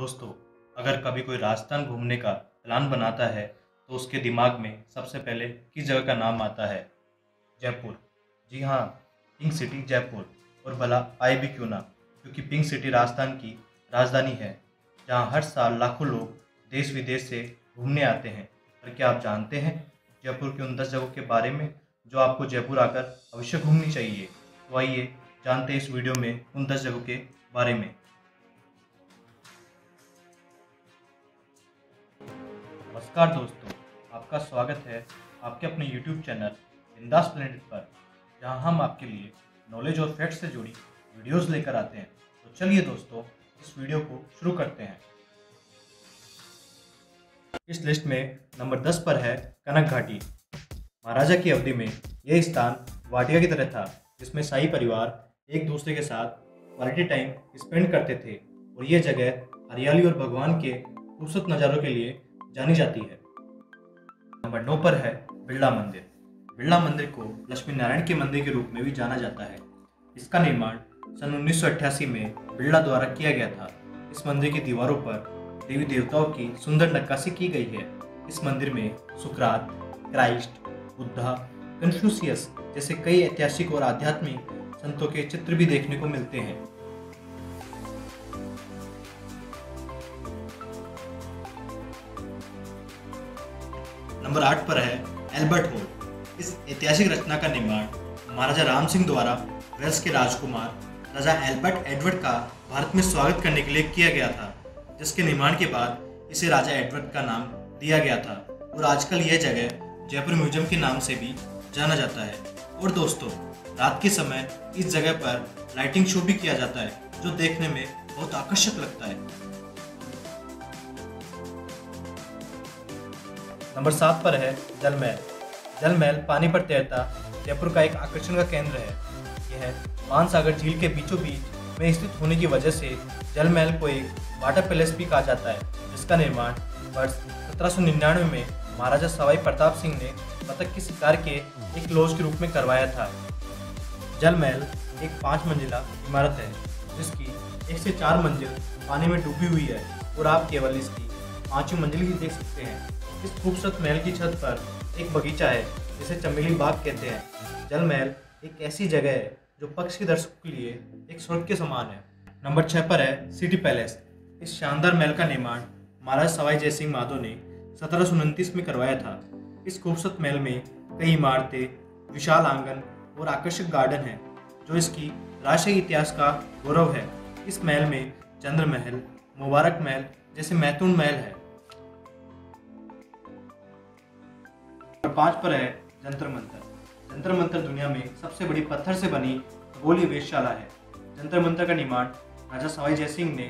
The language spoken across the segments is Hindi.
दोस्तों, अगर कभी कोई राजस्थान घूमने का प्लान बनाता है तो उसके दिमाग में सबसे पहले किस जगह का नाम आता है? जयपुर। जी हाँ पिंक सिटी, जयपुर। और भला आए भी क्यों ना? क्योंकि पिंक सिटी राजस्थान की राजधानी है, जहाँ हर साल लाखों लोग देश विदेश से घूमने आते हैं। पर क्या आप जानते हैं जयपुर की उन दस जगहों के बारे में जो आपको जयपुर आकर अवश्य घूमनी चाहिए? तो आइए जानते हैं इस वीडियो में उन दस जगहों के बारे में। नमस्कार दोस्तों, आपका स्वागत है आपके अपने YouTube चैनल बिंदास प्लेनेट पर, जहाँ हम आपके लिए नॉलेज और फैक्ट से जुड़ी वीडियोस लेकर आते हैं। तो चलिए दोस्तों, इस वीडियो को शुरू करते हैं। इस लिस्ट में नंबर 10 पर है कनक घाटी। महाराजा की अवधि में यह स्थान वाटिका की तरह था, जिसमें शाही परिवार एक दूसरे के साथ क्वालिटी टाइम स्पेंड करते थे, और ये जगह हरियाली और भगवान के खूबसूरत नज़ारों के लिए जानी जाती है। नंबर नौ पर है बिरला मंदिर। बिरला मंदिर को लक्ष्मी नारायण के मंदिर के रूप में भी जाना जाता है। इसका निर्माण सन उन्नीस सौ अठासी में बिरला द्वारा किया गया था। इस मंदिर की दीवारों पर देवी देवताओं की सुंदर नक्काशी की गई है। इस मंदिर में सुकरात, क्राइस्ट, बुद्धा, कन्फ्यूसियस जैसे कई ऐतिहासिक और आध्यात्मिक संतों के चित्र भी देखने को मिलते हैं। नंबर आठ पर है एल्बर्ट हॉल। इस ऐतिहासिक रचना का निर्माण महाराजा राम सिंह द्वारा वेल्स के राजकुमार राजा एल्बर्ट एडवर्ड का भारत में स्वागत करने के लिए किया गया था, जिसके निर्माण के बाद इसे राजा एडवर्ड का नाम दिया गया था। और आजकल यह जगह जयपुर म्यूज़ियम के नाम से भी जाना जाता है। और दोस्तों, रात के समय इस जगह पर लाइटिंग शो भी किया जाता है, जो देखने में बहुत आकर्षक लगता है। नंबर सात पर है जल महल जल महल पानी पर तैरता जयपुर का एक आकर्षण का केंद्र है। यह मानसागर झील के बीचों बीच में स्थित होने की वजह से जल महल को एक वाटर पैलेस भी कहा जाता है, जिसका निर्माण वर्ष सत्रह सौ निन्यानवे में महाराजा सवाई प्रताप सिंह ने बतख की शिकार के एक लॉज के रूप में करवाया था। जल महल एक पाँच मंजिला इमारत है, जिसकी एक से चार मंजिल पानी में डूबी हुई है और आप केवल इसकी पाँचवीं मंजिल ही देख सकते हैं। इस खूबसूरत महल की छत पर एक बगीचा है, जिसे चमेली बाग कहते हैं। जल महल एक ऐसी जगह है, जो पक्षी दर्शकों के लिए एक स्वर्ग के समान है। नंबर छः पर है सिटी पैलेस। इस शानदार महल का निर्माण महाराज सवाई जय सिंह माधो ने सत्रह सौ उनतीस में करवाया था। इस खूबसूरत महल में कई इमारतें, विशाल आँगन और आकर्षक गार्डन है, जो इसकी राष्ट्रीय इतिहास का गौरव है। इस महल में चंद्र महल, मुबारक महल जैसे मैथुन महल है। नंबर पाँच पर है जंतर मंतर जंतर मंतर दुनिया में सबसे बड़ी पत्थर से बनी खगोलीय वेशशाला है। जंतर मंतर का निर्माण राजा सवाई जयसिंह ने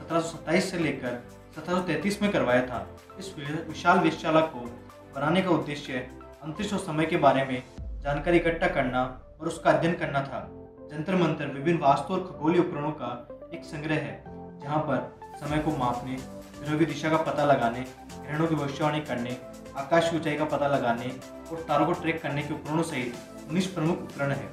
1727 से लेकर 1733 में करवाया था। इस विशाल वेशशाला को बनाने का उद्देश्य अंतरिक्ष और समय के बारे में जानकारी इकट्ठा करना और उसका अध्ययन करना था। जंतर मंतर विभिन्न वास्तु और खगोलीय उपकरणों का एक संग्रह है, जहाँ पर समय को मापने दिनों की दिशा का पता लगाने ग्रहणों की भविष्यवाणी करने आकाश की ऊंचाई का पता लगाने और तारों को ट्रैक करने के उपकरणों सहित उन्नीस प्रमुख उपकरण है।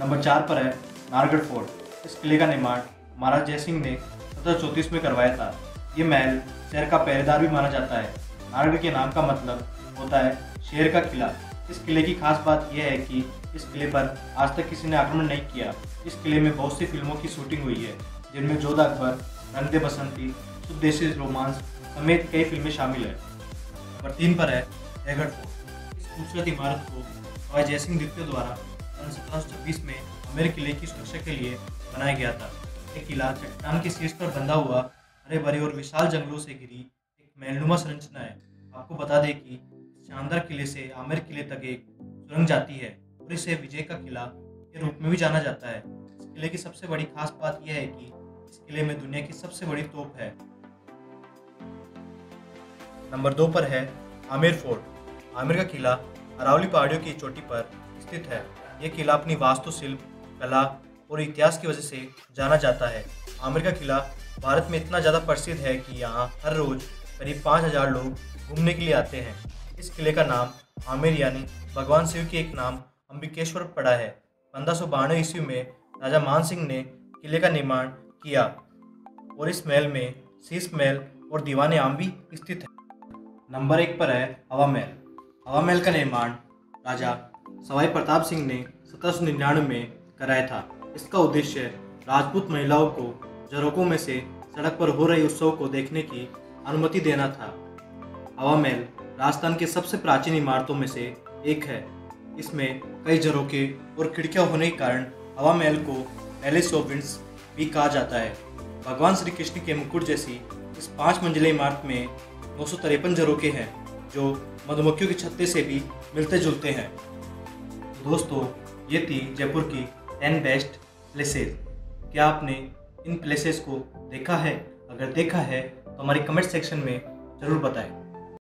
नंबर चार पर है नारगढ़ फोर्ट। इस किले का निर्माण महाराज जयसिंह ने सत्रह में करवाया था। ये महल शहर का पहरेदार भी माना जाता है। नारगढ़ के नाम का मतलब होता है शेर का किला। इस किले की खास बात यह है कि इस किले पर आज तक किसी ने आक्रमण नहीं किया। इस किले में बहुत सी फ़िल्मों की शूटिंग हुई है, जिनमें जोधा अकबर रंग दे बसंती सुदेशी रोमांस समेत कई फ़िल्में शामिल है। नंबर तीन पर है हैगढ़ फोर्ट इस खूबसूरत इमारत को सवाई जयसिंह द्वितीय द्वारा सन सत्रह सौ छब्बीस में अमेर किले की सुरक्षा के लिए बनाया गया था। यह किला चट्टान के शीर्ष पर बंधा हुआ हरे भरे और विशाल जंगलों से घिरी एक महलनुमा संरचना है। आपको बता दें कि शानदार किले से आमेर किले तक एक सुरंग जाती है और इसे विजय का किला के रूप में भी जाना जाता है। इस किले की सबसे बड़ी खास बात यह है कि इस किले में दुनिया की सबसे बड़ी तोप है। नंबर दो पर है आमिर फोर्ट। आमिर का किला अरावली पहाड़ियों की चोटी पर स्थित है। यह किला अपनी वास्तुशिल्प कला और इतिहास की वजह से जाना जाता है। आमिर का किला भारत में इतना ज़्यादा प्रसिद्ध है कि यहाँ हर रोज़ करीब पाँच हज़ार लोग घूमने के लिए आते हैं। इस किले का नाम आमिर यानी भगवान शिव के एक नाम अंबिकेश्वर पड़ा है। पंद्रह सौ बानवे ईस्वी में राजा मान सिंह ने किले का निर्माण किया और इस महल में शीश महल और दीवाने आम भी स्थित है। नंबर एक पर है हवा महल हवा महल का निर्माण राजा सवाई प्रताप सिंह ने सत्रह सौ निन्यानवे में कराया था। इसका उद्देश्य राजपूत महिलाओं को झरोकों में से सड़क पर हो रहे उत्सव को देखने की अनुमति देना था। हवा महल राजस्थान के सबसे प्राचीन इमारतों में से एक है। इसमें कई झरोके और खिड़कियाँ होने के कारण हवा महल को पैलेस ऑफ़ विंड्स भी कहा जाता है। भगवान श्री कृष्ण के मुकुट जैसी इस पाँच मंजिले इमारत में नौ सौ तिरपन झरोके हैं, जो मधुमक्खियों के छत्ते से भी मिलते जुलते हैं। दोस्तों, ये थी जयपुर की टेन बेस्ट प्लेसेस। क्या आपने इन प्लेसेस को देखा है? अगर देखा है तो हमारे कमेंट सेक्शन में ज़रूर बताएँ।